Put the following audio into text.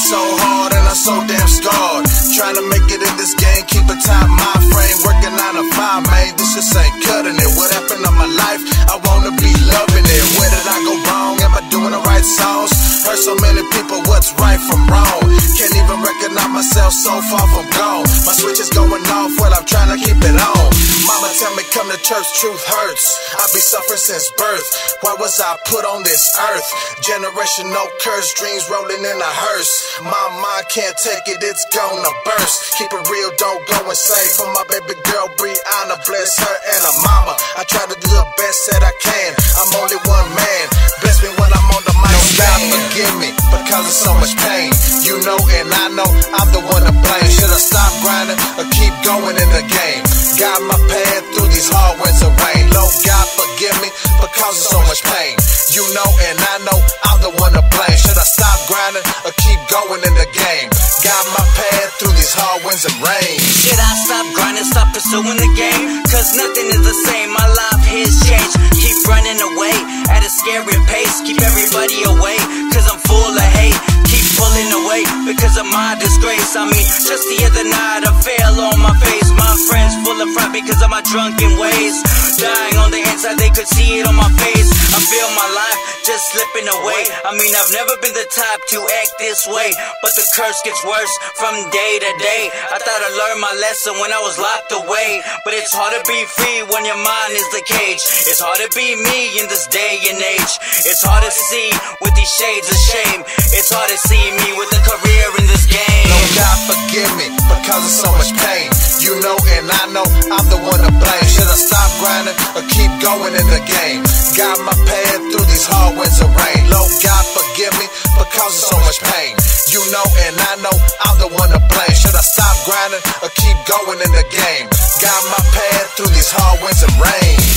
so hard and I'm so damn scarred. Trying to make it in this game, keep a tight my frame. Working nine to five, man, this just ain't cutting it. What happened to my life? I wanna be loving it. Where did I go wrong? Am I doing the right songs? Heard so many people, what's right from wrong? Can't even recognize myself, so far from gone. My switch is going off, Mama tell me come to church, truth hurts. I be suffering since birth. Why was I put on this earth? Generation no curse, dreams rolling in a hearse. My mind can't take it, it's gonna burst. Keep it real, don't go insane. For my baby girl, Brianna, bless her and her mama. I try to do the best that I can. I'm only one man. Bless me when I'm on the mic. No God forgive me because of so much pain. You know and I know I'm the one to blame. Should I stop grinding or keep going in the game? Got my path through these hard winds of rain. Lord God forgive me because of so much pain. You know and I know I'm the one to blame. Should I stop grinding or keep going in the game? Got my path through these hard winds of rain. Should I stop grinding, stop pursuing the game? Cause nothing is the same, my life has changed. Keep running away at a scary pace. Keep everybody away, cause I'm full of hate. Keep pulling away because of my disgrace. I mean, just the other night I fell full of my drunken ways. Dying on the inside, they could see it on my face. I feel my life just slipping away. I mean, I've never been the type to act this way, but the curse gets worse from day to day. I thought I learned my lesson when I was locked away, but it's hard to be free when your mind is the cage. It's hard to be me in this day and age. It's hard to see with these shades of shame. It's hard to see me with a career in this game. No God forgive me because of so much pain. You know I know I'm the one to blame. Should I stop grinding or keep going in the game? Got my path through these hard winds of rain. Lord God forgive me because of so much pain. You know and I know I'm the one to blame. Should I stop grinding or keep going in the game? Got my path through these hard winds of rain.